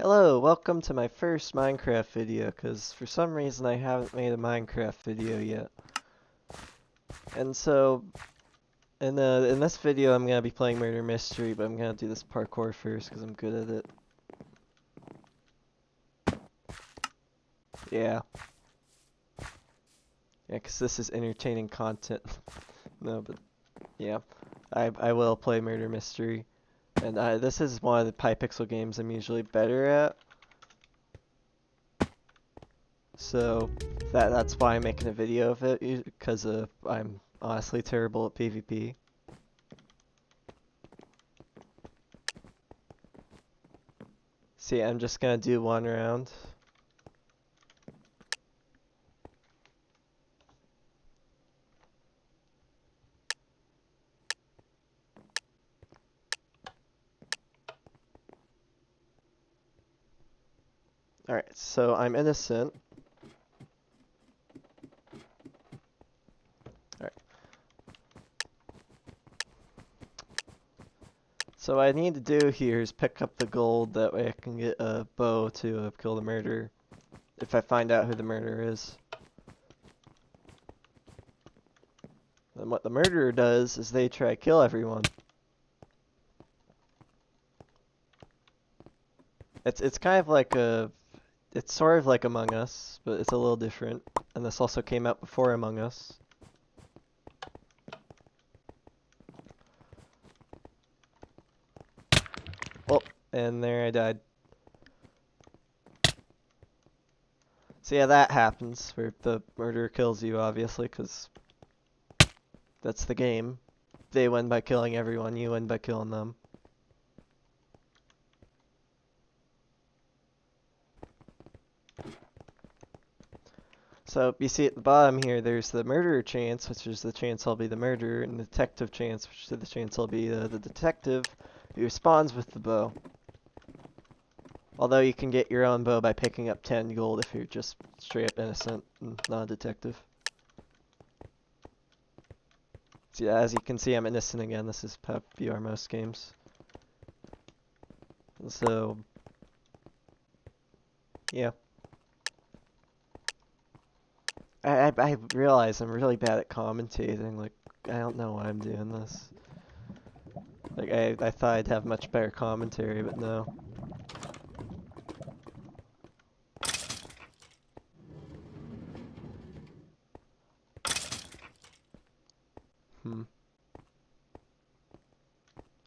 Hello, welcome to my first Minecraft video, because for some reason I haven't made a Minecraft video yet. And so, in, uh, in this video I'm going to be playing Murder Mystery, but I'm going to do this parkour first, because I'm good at it. Yeah. Yeah, because this is entertaining content. no, but, yeah. I, I will play Murder Mystery. And uh, this is one of the Pixel games I'm usually better at. So that that's why I'm making a video of it, because uh, I'm honestly terrible at PvP. See, I'm just gonna do one round. Alright, so I'm innocent. Alright. So what I need to do here is pick up the gold, that way I can get a bow to uh, kill the murderer. If I find out who the murderer is. And what the murderer does is they try to kill everyone. It's it's kind of like a it's sort of like Among Us, but it's a little different. And this also came out before Among Us. Oh, and there I died. So yeah, that happens, where the murderer kills you, obviously, because that's the game. They win by killing everyone, you win by killing them. So you see at the bottom here, there's the murderer chance, which is the chance I'll be the murderer, and the detective chance, which is the chance I'll be uh, the detective who responds with the bow. Although you can get your own bow by picking up 10 gold if you're just straight up innocent and not a detective. So as you can see, I'm innocent again. This is Pep VR most games. So, yeah. I, I, realize I'm really bad at commentating. Like, I don't know why I'm doing this. Like, I, I thought I'd have much better commentary, but no. Hmm.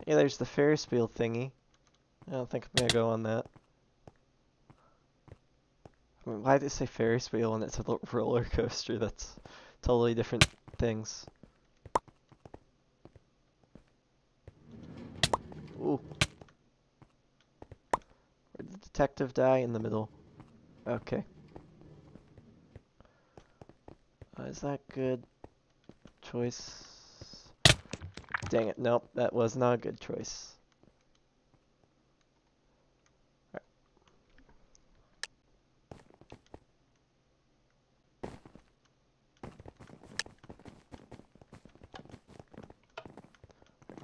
Hey, there's the Ferris wheel thingy. I don't think I'm gonna go on that. Why did it say Ferris wheel when it's a roller coaster? That's totally different things. Ooh. Where did the detective die? In the middle. Okay. Uh, is that good choice? Dang it, nope, that was not a good choice.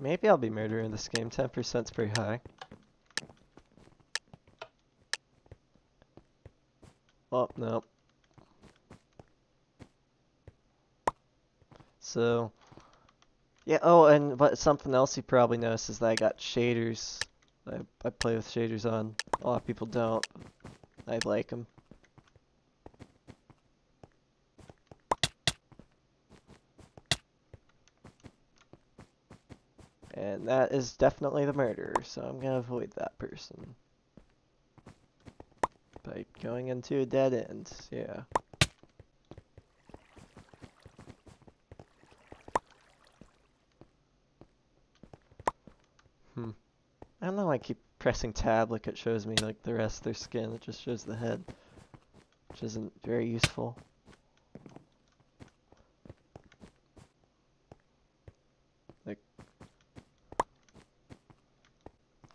Maybe I'll be murderer in this game. 10%'s pretty high. Oh, no. So, yeah, oh, and but something else you probably noticed is that I got shaders. I, I play with shaders on. A lot of people don't. I like them. And that is definitely the murderer, so I'm gonna avoid that person. By going into a dead end, yeah. Hmm. I don't know why I keep pressing tab like it shows me like the rest of their skin, it just shows the head. Which isn't very useful.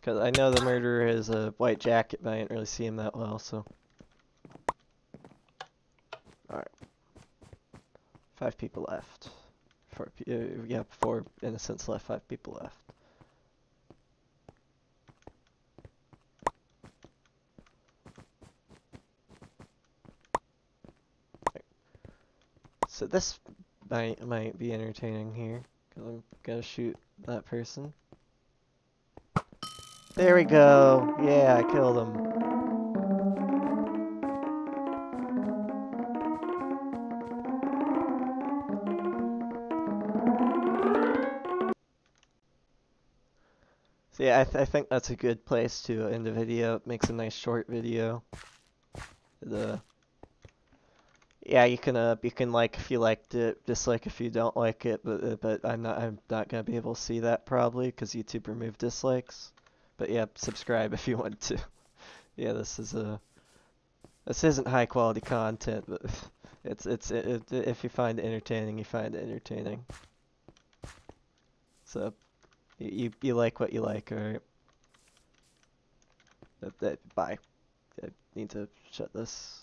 Because I know the murderer has a white jacket, but I didn't really see him that well, so. Alright. Five people left. Four, uh, yeah, four innocents left, five people left. Right. So this might might be entertaining here, because I'm gonna shoot that person. There we go. Yeah, I killed him. So yeah, I, th I think that's a good place to end the video. It makes a nice short video. The yeah, you can uh you can like if you liked it, dislike if you don't like it, but uh, but I'm not I'm not gonna be able to see that probably because YouTube removed dislikes. But yeah, subscribe if you want to. yeah, this is a this isn't high quality content, but it's it's it, it, if you find it entertaining, you find it entertaining. So you you, you like what you like, alright? That, that, bye. I need to shut this.